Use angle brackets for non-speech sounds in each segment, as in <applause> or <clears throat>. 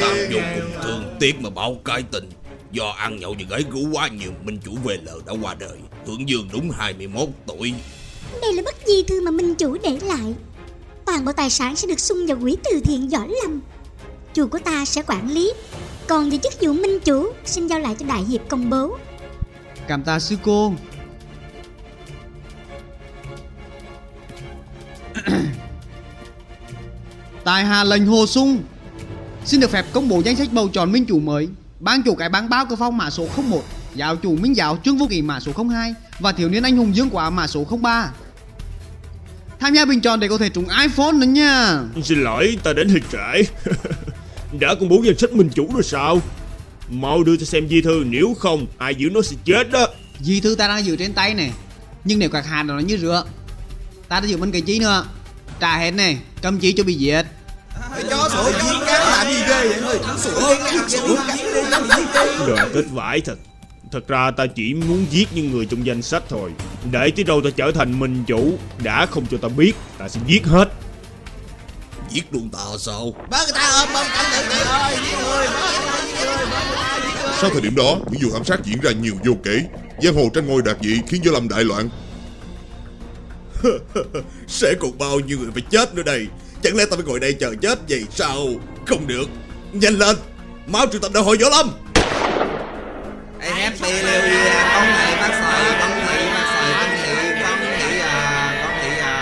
Ta vô cùng thương tiếc mà báo cái tình. Do ăn nhậu và gái gú quá nhiều Minh chủ VL đã qua đời. Hưởng dương đúng 21 tuổi. Đây là bất di thư mà minh chủ để lại. Toàn bộ tài sản sẽ được sung vào quỹ từ thiện võ lâm. Chùa của ta sẽ quản lý. Còn về chức vụ minh chủ Xin giao lại cho đại hiệp công bố. Cảm tạ sư cô. <clears throat> Tại hạ lệnh Hồ Sung Xin được phép công bố danh sách bầu chọn minh chủ mới. Ban chủ cái bán báo cơ phong mã số 01 Giáo chủ Minh Giáo Trương Vô Kỷ mã số 02 Và thiếu niên anh hùng Dương Quả mã số 03 Tham gia bình chọn để có thể trúng iPhone nữa nha. Xin lỗi ta đến hơi trễ. <laughs> Đã công bố danh sách minh chủ rồi sao? Mau đưa cho xem di thư Nếu không ai giữ nó sẽ chết đó. Di thư ta đang giữ trên tay này Nhưng nếu các hạt nó như rửa Ta đã giữ bên cái chí nữa. Trả hết này Cầm chí cho bị giết. Cho sổ giết Đoàn kết vãi thật. Thật ra ta chỉ muốn giết những người trong danh sách thôi. Để tới đâu ta trở thành minh chủ Đã không cho ta biết Ta sẽ giết hết. Giết luôn ta sao? Người ta ôm ôm cẩn thận đi ơi Giết người Sau thời điểm đó, những vụ thảm sát diễn ra nhiều vô kể. Giang hồ tranh ngôi đạt vị khiến võ lâm đại loạn. <laughs> Sẽ còn bao nhiêu người phải chết nữa đây? Chẳng lẽ ta phải ngồi đây chờ chết vậy sao? Không được Nhanh lên Mau triệu tập đại hội võ lâm. Ê happy new year Con thị bác sĩ Con thị bác sĩ Con thị Con thị à Con thị à.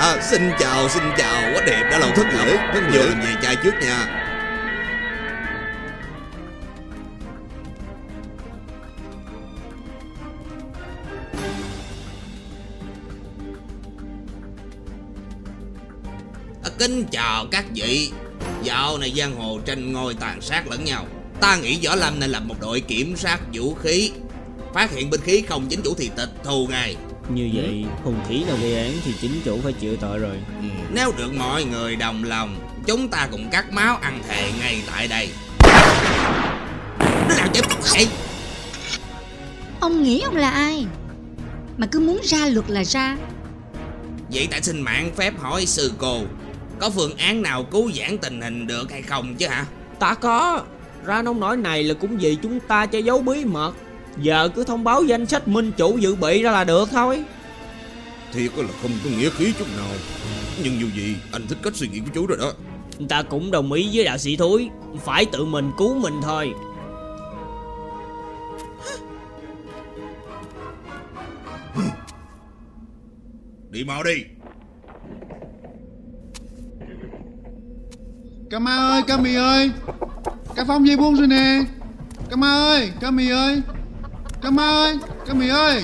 À xin chào xin chào Quá đẹp đã lâu thất lễ. Vô làm về chai trước nha. À, Kính chào các vị Dạo này giang hồ tranh ngôi tàn sát lẫn nhau. Ta nghĩ Võ Lâm nên lập một đội kiểm soát vũ khí Phát hiện binh khí không chính chủ thì tịch thu ngay. Như vậy, hung khí nào gây án thì chính chủ phải chịu tội rồi. ừ. Nếu được mọi người đồng lòng Chúng ta cùng cắt máu ăn thề ngay tại đây. Nó làm chết vậy Ông nghĩ ông là ai? Mà cứ muốn ra luật là ra. Vậy ta xin mạng phép hỏi sư cô Có phương án nào cứu giãn tình hình được hay không chứ hả Ta có, ra nông nổi này là cũng vì chúng ta che giấu bí mật. Giờ cứ thông báo danh sách minh chủ dự bị ra là được thôi. Thiệt là không có nghĩa khí chút nào Nhưng dù gì anh thích cách suy nghĩ của chú rồi đó Ta cũng đồng ý với đạo sĩ thúi, phải tự mình cứu mình thôi. Đi mau đi Cà ma ơi, Cà mì ơi Cà phong về buông rồi nè Cà ma ơi, Cà mì ơi Cà ma ơi, Cà mì ơi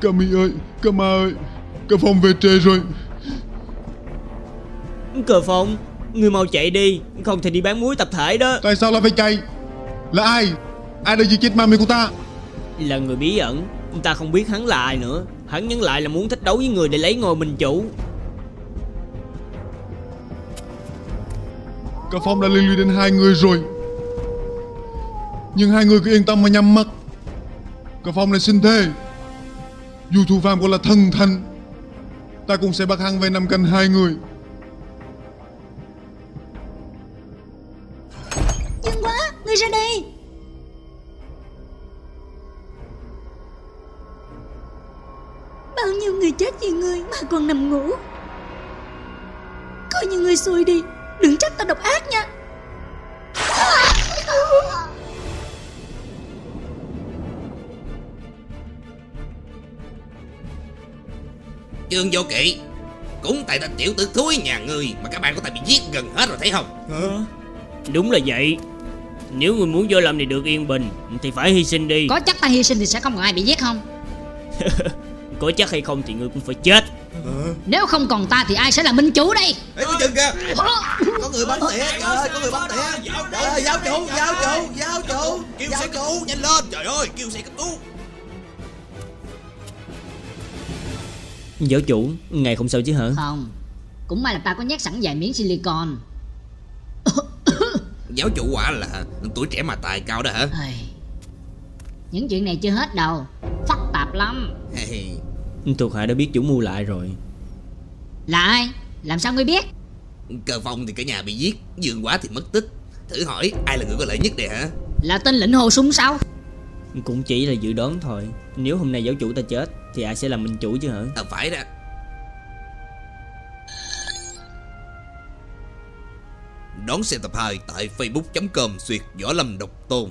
Cà mì ơi, Cà ma ơi, Cà phong về trễ rồi. Cờ phong, người mau chạy đi, không thì đi bán muối tập thể đó. Tại sao lại phải chạy? Là ai? Ai đã giết chết mami của ta? Là người bí ẩn, ta không biết hắn là ai nữa. Hắn nhấn lại là muốn thách đấu với người để lấy ngôi minh chủ. Cà phong đã liên lụy đến hai người rồi. Nhưng hai người cứ yên tâm mà nhắm mắt. Cà phong lại xin thề. Dù thủ phạm của là thần thành, ta cũng sẽ bắt hắn về nằm cạnh hai người. Người ra đây. Bao nhiêu người chết vì người Mà còn nằm ngủ. Coi như người xui đi Đừng trách ta độc ác nha. Trương vô kỵ Cũng tại ta tiểu tử thúi nhà ngươi Mà các bạn của ta bị giết gần hết rồi thấy không? Đúng là vậy. Nếu người muốn vô lâm này được yên bình thì phải hy sinh đi. Có chắc ta hy sinh thì sẽ không còn ai bị giết không? <laughs> Có chắc hay không thì người cũng phải chết. Nếu không còn ta thì ai sẽ là minh chủ đây? Ê có chừng kìa. Có người bắn tỉa Trời ơi có người bắn tỉa. Trời ơi giáo chủ Giáo chủ Giáo chủ Kêu xe cấp cứu nhanh lên. Trời ơi kêu xe cấp cứu. Giáo chủ, ngài không sao chứ hả? Không Cũng may là ta có nhét sẵn vài miếng silicon Giáo chủ quả là tuổi trẻ mà tài cao đó hả? Những chuyện này chưa hết đâu. Phức tạp lắm. Hey, Thuộc hạ đã biết chủ mưu lại rồi. Là ai? Làm sao ngươi biết? Cơ phong thì cả nhà bị giết Dương quá thì mất tích. Thử hỏi ai là người có lợi nhất đây hả? Là tên lĩnh hồ sung sao? Cũng chỉ là dự đoán thôi. Nếu hôm nay giáo chủ ta chết Thì ai sẽ làm minh chủ chứ hả? À phải đó Đón xem tập 2 tại facebook.com Xuyệt Võ Lâm Độc Tôn.